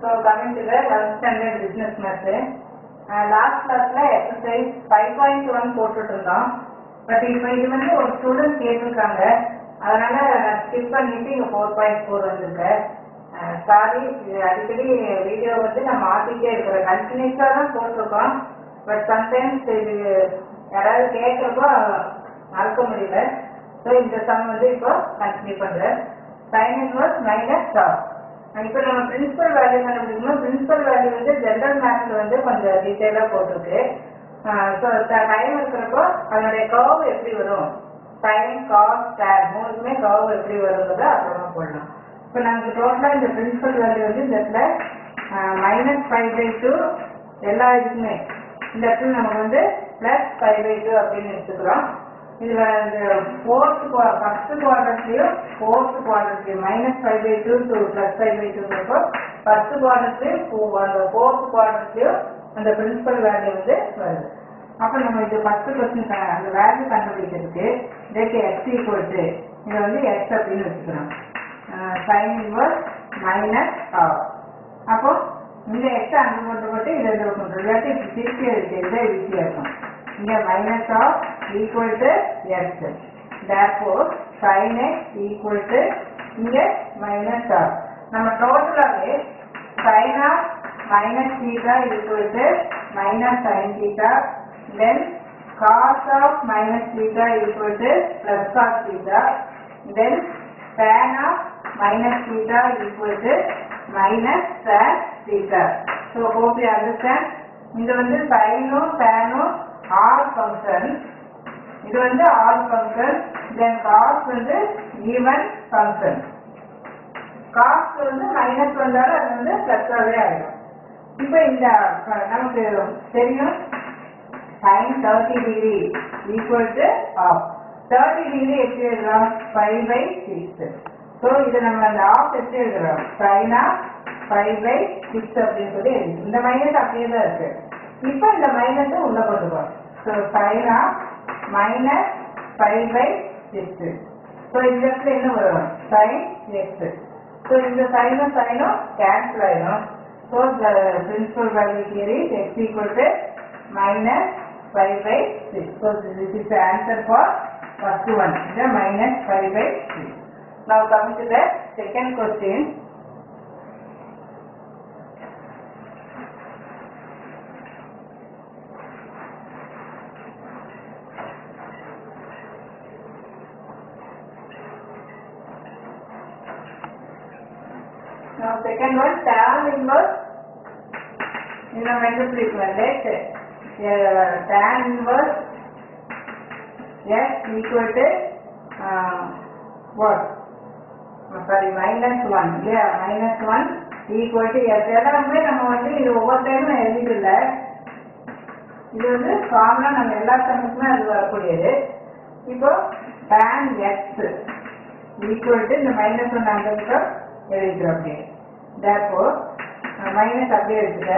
So coming to the 11th standard business last Uh, last five point 5.1 போட்டுட்டு இருந்தோம் but இப்போ இது வந்து ஒரு ஸ்டூடெண்ட் கேட்டிருக்காங்க. அதனால ஸ்கிப் பண்ணிட்டு இங்க ஃபோர் பாயிண்ட் ஃபோர் வந்திருக்கு சாரி அடிக்கடி வீடியோ வந்து நான் மாத்திட்டே இருக்கிறேன். கண்டினியூஸாக தான் போட்டிருக்கோம். பட் சம்டைம்ஸ் இது யாராவது கேட்குறப்போ மறக்க முடியல. ஸோ இந்த சம் வந்து இப்போ கண்டினியூ பண்ணுறேன் சைன் இன்வர்ஸ் மைனஸ் டாப் இப்போ நம்ம பிரின்சிபல் வேல்யூ கண்டுபிடிக்கணும் பிரின்சிபல் வேல்யூ வந்து ஜென்ரல் மேத்ஸ்ல வந்து கொஞ்சம் டீட்டெயிலாக போட்டிருக்கு. ஸோ டைம் இருக்கிறப்போ அதனுடைய கர்வ் எப்படி வரும்? டைம் காஸ் டேன் மூணுக்குமே கர்வ் எப்படி வருங்கிறத அப்புறமா போடலாம். இப்போ நமக்கு டோட்டலாக இந்த பிரின்சிபல் வேல்யூ வந்து இந்த இடத்துல மைனஸ் ஃபைவ் பை டூ எல்லா இதுக்குமே. இந்த இடத்துல நமக்கு வந்து ப்ளஸ் ஃபைவ் பை டூ அப்படின்னு எடுத்துக்கிறோம். இதுல இந்த ஃபோர்த் ஃபர்ஸ்ட் குவாட்ரண்ட்லயும் fourth குவாட்ரண்ட்லயும் minus five by two to plus five by two first குவாட்ரண்ட்லயும் அந்த ஃபோர்த் குவாட்ரண்ட்லயும் அந்த பிரின்சிபல் வேல்யூ வந்து வருது. அப்ப நம்ம இது ஃபர்ஸ்ட் கொஸ்டின் அந்த வேல்யூ கண்டுபிடிக்கிறதுக்கு இதுக்கு எக்ஸ் ஈக்குவல் டு இதை வந்து எக்ஸ் அப்படின்னு வச்சுக்கிறோம். சைன் இன்வர்ஸ் மைனஸ் ஆர் அப்போ இந்த எக்ஸ் அங்கே போட்டு போட்டு இதை இதில் கொண்டு இல்லாட்டி இப்படி திருப்பி இருக்கு இதே ஈஸியாக இருக்கும். இங்க minus of equal to x therefore sine x equal to இங்க மைனஸ் ஆஃப் நம்ம டோட்டலாகவே sine of minus theta equal to minus sine theta then cos of minus theta equal to plus cos theta then tan of minus theta equal to minus tan theta. So hope you understand. இது வந்து சைனும் டேனும் R function இது வந்து all function then cos வந்து even function cost வந்து minus வந்தாலும் அது வந்து பிளஸ்ஸாகவே ஆகிடும் இப்போ இந்த நமக்கு தெரியும். Sin 30 degree equal to of thirty degree எப்படி எழுதுறோம்? ஃபைவ் பை சிக்ஸ் ஸோ இது நம்ம அந்த ஆஃப் எப்படி எழுதுறோம்? Sine of five by six அப்படின்னு சொல்லி எழுதி. இந்த மைனஸ் அப்படியே தான் இருக்கு. இப்போ இந்த மைனஸை உள்ள கொண்டுப்போம் so sine of minus 5 by 6. So இந்த இடத்துல என்ன வரும் sin x. ஸோ இந்த சைனும் சைனும் கேன்சல் ஆயிடும் so the principal value here is x equal to minus 5 by 6. So this is the answer for first one, the minus 5 by 6. Now coming to the second question. Now second one, tan inverse. இன்னும் கண்டுபிடிக்கலாம் let uh, tan inverse x equal to uh, what? Uh, sorry, minus 1. Yeah, minus 1 equal to x. எல்லாமே நம்ம வந்து இது ஒவ்வொரு டைமும் எழுதிடல இது வந்து காமனா நம்ம எல்லா சமயத்துமே அது வரக்கூடியது இப்போ tan x ஈக்குவல் டு இந்த மைனஸ் ஒன் அந்த எழுதிக்கிறோம் அப்படின்னு therefore மைனஸ் அப்படியே எடுத்துக்க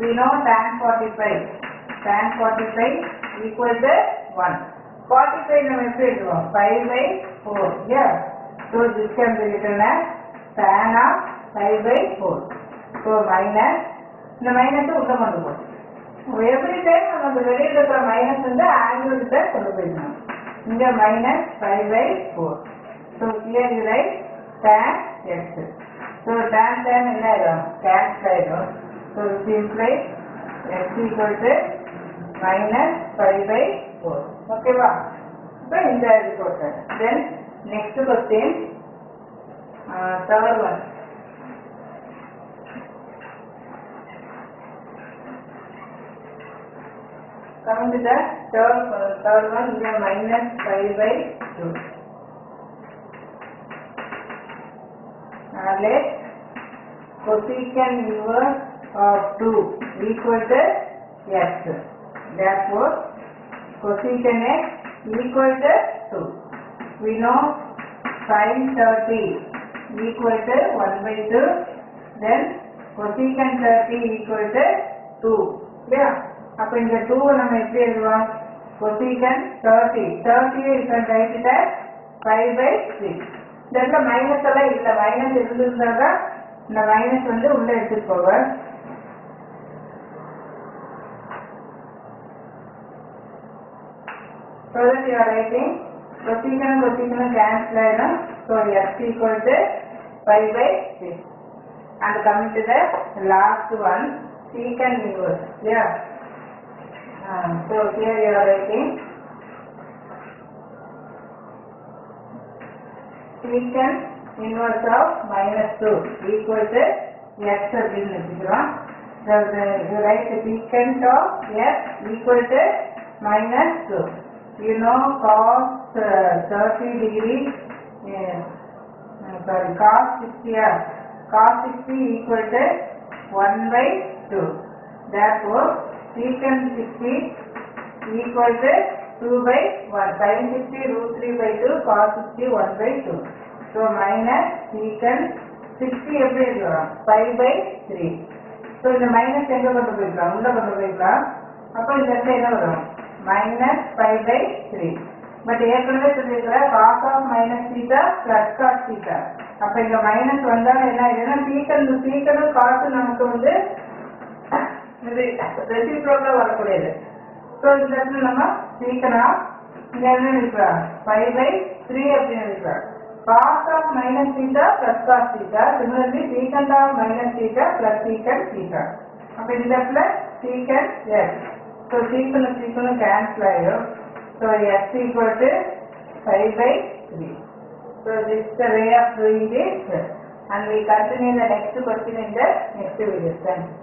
we know tan 45 tan 45 equal to 1 45 நம்ம எப்படி எழுதுவோம்? 5 by 4 yeah so this can be written as tan of 5 by 4 so minus இந்த மைனஸ் உள்ள கொண்டு போகும் எவ்ரி டைம் நம்ம இந்த வெளியில் இருக்கிற மைனஸ் வந்து ஆங்கிள் கிட்ட கொண்டு போயிடணும். இங்க minus five by four so clear right tan x. So tan tan என்ன ஆயிடும் கேன்சல் ஆயிடும் so simply x equal to minus five by four ஓகேவா இப்போ இந்த இது போட்டேன். Then next question third one Coming to the third, uh, third one, we have minus 5 by 2. Let cosecant inverse of 2 equal to x. Therefore, cosecant x equal to 2. We know sin 30 equal to 1 by 2. Then cosecant 30 equal to 2. Yeah. அப்ப இந்த 2 நம்ம எப்படி எழுதுவோம் cosecant 30 30 you can write it as 5 by 6 இந்த இடத்துல minus எல்லாம் இல்ல minus இருந்திருந்தா இந்த மைனஸ் வந்து உள்ள எடுத்துட்டு போக So that you are writing cosecant cosecant cancel ஆயிடும் so x equal to 5 by 6 and coming to the last one secant inverse yeah uh, so here you are writing secant inverse of minus 2 equal to x அப்படின்னு வச்சுக்கிறோம் so the, you write the secant of x equal to minus 2 you know cos uh, 30 degree uh, uh, sorry cos 60 yeah, cos 60 equal to 1 by 2 therefore secant 60 equal to 2 by 1 sin 50 root 3 by 2 cos 50 1 by 2 so minus secant 60 எப்படி இருக்கலாம் 5 by 3 so இந்த minus எங்க கொண்டு போய்க்கலாம் உள்ள கொண்டு போய்க்கலாம் அப்போ இந்த இடத்துல என்ன வரும்? Minus 5 by 3. பட் ஏற்கனவே சொல்லியிருக்கிற cos of minus theta plus cos theta அப்ப இங்க மைனஸ் வந்தாலும் என்ன ஆயிடுதுன்னா சீக்கன் சீக்கனும் காசு நமக்கு வந்து இது ரெசிப்ரோக்கா வரக்கூடியது. ஸோ இந்த இடத்துல நம்ம சீக்கனா இங்க என்ன இருக்கிறார் ஃபைவ் பை த்ரீ அப்படின்னு இருக்கிறார் cos of minus theta plus cos theta similarly secant of minus theta plus secant theta அப்போ இந்த இடத்துல சீக்கண்ட் எஸ் ஸோ சீக்கணும் சீக்கணும் கேன்சல் ஆயிடும் so S equal to five by three so this the way of doing it and we continue the next question in the next video thank you